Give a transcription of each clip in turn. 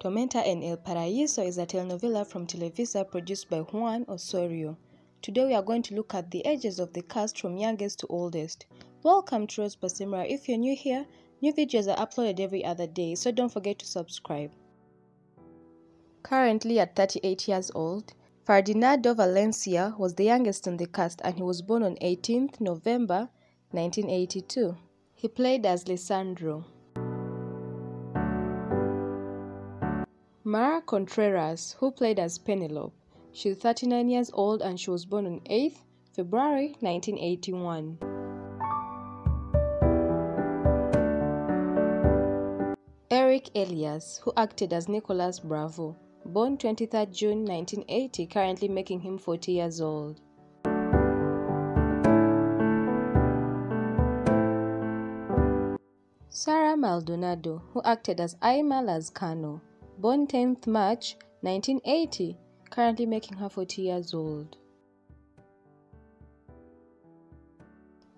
Tormenta en El Paraíso is a telenovela from Televisa produced by Juan Osorio. Today we are going to look at the ages of the cast from youngest to oldest. Welcome to Rose Basemera. If you're new here, new videos are uploaded every other day, so don't forget to subscribe. Currently at 38 years old, Ferdinando Valencia was the youngest in the cast and he was born on 18th November 1982. He played as Lisandro. Mara Contreras, who played as Penelope. She's 39 years old and she was born on 8th February 1981. Erick Elías, who acted as Nicholas Bravo, born 23 June 1980, currently making him 40 years old. Sara Maldonado, who acted as Aima Lazcano, born 10th March 1980, currently making her 40 years old.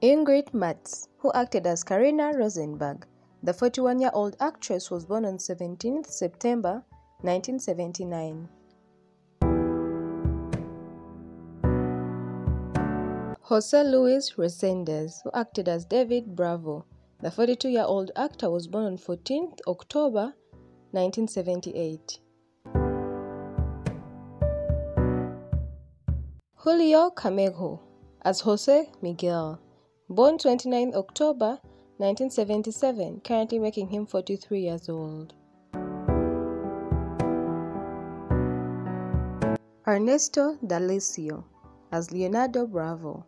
Ingrid Martz, who acted as Karina Rosenberg, the 41-year-old actress was born on 17th September 1979. Jose Luis Resendez, who acted as David Bravo, the 42-year-old actor was born on 14th October 1978. Julio Camejo as Jose Miguel, born 29 October 1977, currently making him 43 years old. Ernesto D'Alessio as Leonardo Bravo,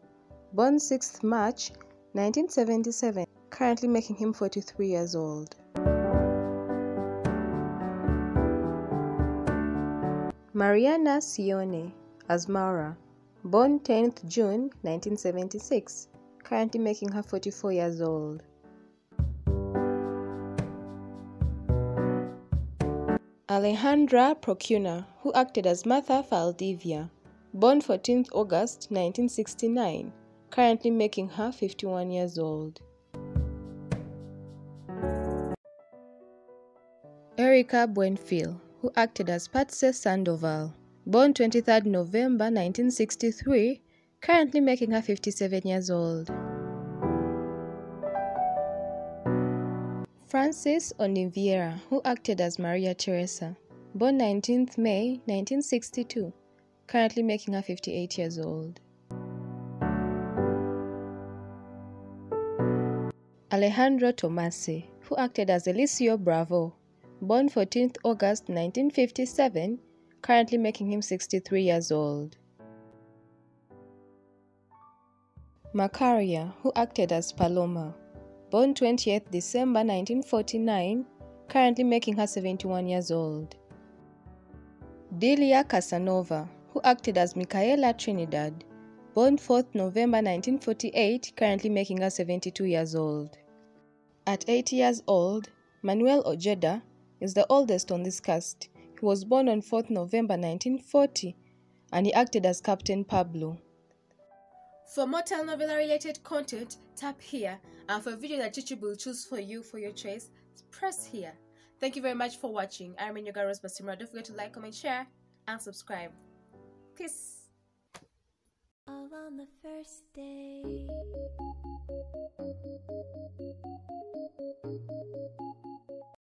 born 6 March 1977, currently making him 43 years old. Mariana Seoane as Maura, born 10th June 1976, currently making her 44 years old. Alejandra Procuna, who acted as Martha Valdivia, born 14th August 1969, currently making her 51 years old. Erika Buenfil, who acted as Patsy Sandoval, born 23 November 1963, currently making her 57 years old. Frances Ondiviela, who acted as Maria Teresa, born 19th May 1962, currently making her 58 years old. Alejandro Tommasi, who acted as Eliseo Bravo, born 14th August 1957, currently making him 63 years old. Macaria, who acted as Paloma, born 20th December 1949, currently making her 71 years old. Delia Casanova, who acted as Micaela Trinidad, born 4th November 1948, currently making her 72 years old. At 80 years old, Manuel Ojeda is the oldest on this cast. He was born on 4th November 1940 and he acted as Captain Pablo. For more telenovela related content, tap here and for a video that YouTube will choose for you for your choice, press here. Thank you very much for watching. I'm your girl Rose Basemera. Don't forget to like, comment, share, and subscribe. Peace. All on the first day.